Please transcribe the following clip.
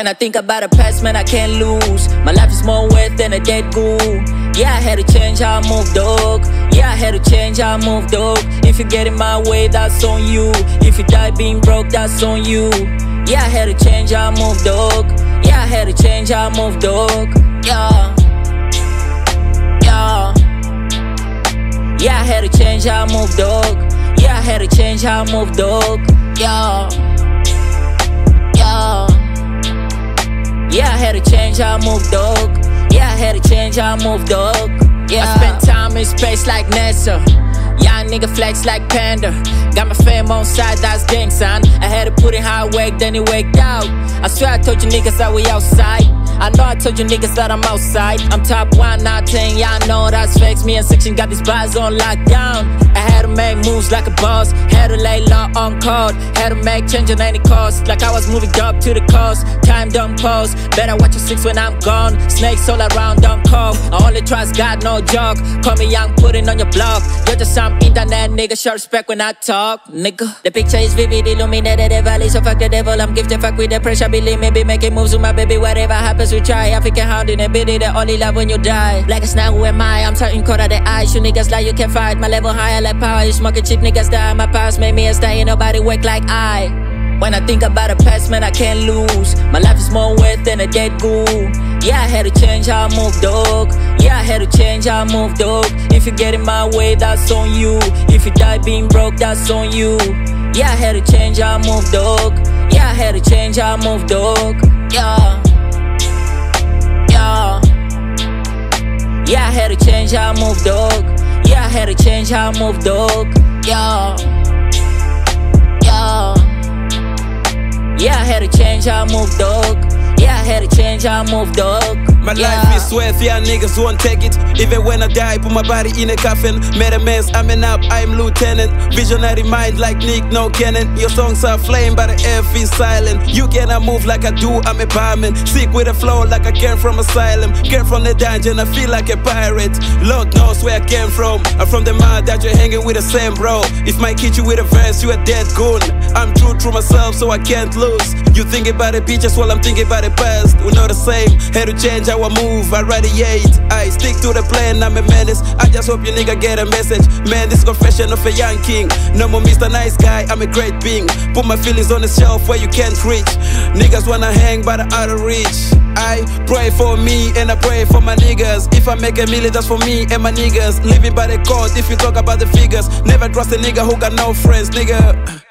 When I think about the past, man, I can't lose. My life is more worth than a dead goo. Yeah, I had to change how I move, dog. Yeah, I had to change how I move, dog. If you get in my way, that's on you. If you die being broke, that's on you. Yeah, I had to change how I move, dog. Yeah, I had to change how I move, dog. Yeah. Yeah. Yeah, I had to change how I move, dog. Yeah, I had to change how I move, dog. Yeah. Yeah, I had to change how I move, dog. Yeah, I had to change how I move, dog. Yeah. I spent time in space like NASA. Young nigga flex like Panda. Got my fam on side, that's gang, son. I had to put in hard work, then it worked out. I swear I told you niggas that we outside. I know I told you niggas that I'm outside. I'm top one, not 10, y'all know that's fakes. Me and Section got these bars on lockdown. I had to make moves like a boss. Had to lay low on code. Had to make change on any cost. Like I was moving up to the coast. Time don't pause. Better watch your six when I'm gone. Snakes all around, don't call. I only trust God, no joke. Call me young, putting on your block. You're just some internet nigga. Show respect when I talk, nigga. The picture is vivid, illuminated the valley. So fuck the devil, I'm gifted. Fuck with the pressure. Believe me, be making moves with my baby. Whatever happens, we try. African hound in a biddy, the only love when you die. Like a snag, who am I? I'm turning cold at the eyes. You niggas like you can fight. My level higher like power. You smoking cheap niggas die. My powers made me a star. Ain't nobody work like I. When I think about the past, man, I can't lose. My life is more worth than a dead goo. Yeah, I had to change how I move, dog. Yeah, I had to change how I move, dog. If you get in my way, that's on you. If you die being broke, that's on you. Yeah, I had to change how I move, dog. Yeah, I had to change how I move, dog. Yeah. Yeah. Yeah, I had to change how I move, dog. Had to change how I move, dog. Yeah. Yeah. Yeah, I had to change how I move, dog. Yeah, I had to change how I move, dog. My yeah. life is worth, yeah, niggas won't take it. Even when I die, put my body in a coffin. Made a mess, I'm an up, I'm lieutenant. Visionary mind like Nick, no cannon. Your songs are flame, but the air is silent. You cannot move like I do, I'm a barman. Sick with a flow like I came from asylum. Came from the dungeon, I feel like a pirate. Lord knows where I came from. I'm from the mud that you're hanging with the same bro. If my hit you with a verse, you a dead goon. I'm true to myself, so I can't lose. You think about the bitches while I'm thinking about the past. We're not the same, had to change how I move, I radiate. I stick to the plan, I'm a menace. I just hope you nigga get a message. Man, this confession of a young king. No more Mr. Nice Guy, I'm a great being. Put my feelings on the shelf where you can't reach. Niggas wanna hang, but I'm out of reach. I pray for me and I pray for my niggas. If I make a million, that's for me and my niggas. Living by the code, if you talk about the figures. Never trust a nigga who got no friends, nigga.